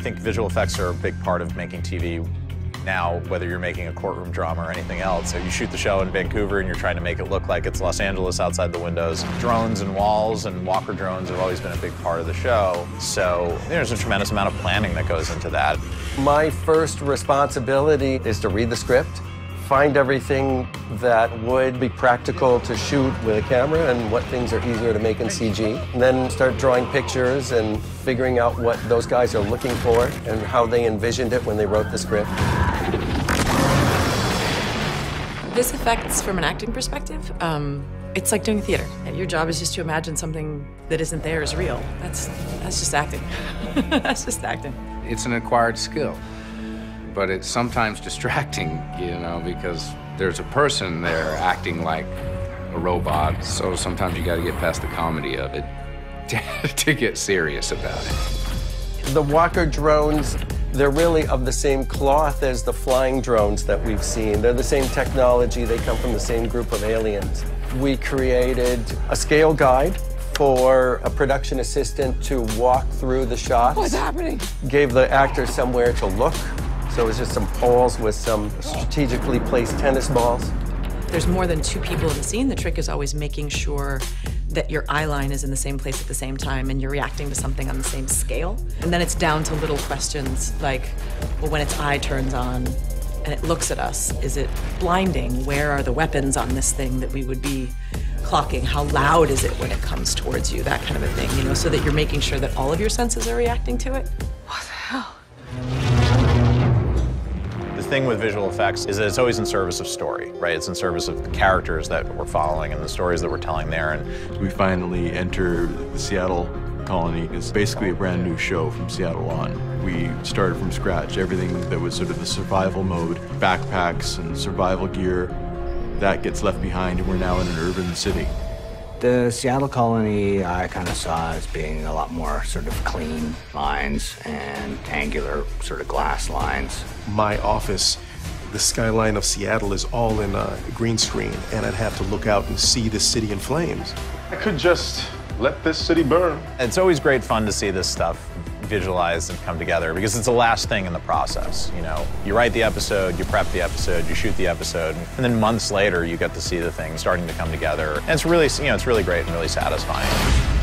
think visual effects are a big part of making TV now, whether you're making a courtroom drama or anything else. So you shoot the show in Vancouver and you're trying to make it look like it's Los Angeles outside the windows. Drones and walls and walker drones have always been a big part of the show. So there's a tremendous amount of planning that goes into that. My first responsibility is to read the script, find everything that would be practical to shoot with a camera and what things are easier to make in CG. And then start drawing pictures and figuring out what those guys are looking for and how they envisioned it when they wrote the script. This affects from an acting perspective. Um, it's like doing theater. Your job is just to imagine something that isn't there is real. That's that's just acting. that's just acting. It's an acquired skill but it's sometimes distracting, you know, because there's a person there acting like a robot. So sometimes you got to get past the comedy of it to get serious about it. The Walker drones, they're really of the same cloth as the flying drones that we've seen. They're the same technology, they come from the same group of aliens. We created a scale guide for a production assistant to walk through the shots. What's happening? Gave the actor somewhere to look so it was just some poles with some strategically placed tennis balls. There's more than two people in the scene. The trick is always making sure that your eye line is in the same place at the same time and you're reacting to something on the same scale. And then it's down to little questions like, well, when its eye turns on and it looks at us, is it blinding? Where are the weapons on this thing that we would be clocking? How loud is it when it comes towards you? That kind of a thing, you know, so that you're making sure that all of your senses are reacting to it. What the hell? Thing with visual effects is that it's always in service of story, right? It's in service of the characters that we're following and the stories that we're telling there. And we finally enter the Seattle colony. It's basically a brand new show from Seattle on. We started from scratch. Everything that was sort of the survival mode, backpacks and survival gear, that gets left behind and we're now in an urban city. The Seattle colony I kind of saw as being a lot more sort of clean lines and angular sort of glass lines. My office, the skyline of Seattle is all in a green screen, and I'd have to look out and see the city in flames. I could just let this city burn. It's always great fun to see this stuff visualized and come together because it's the last thing in the process. You know, you write the episode, you prep the episode, you shoot the episode, and then months later you get to see the thing starting to come together. And it's really, you know, it's really great and really satisfying.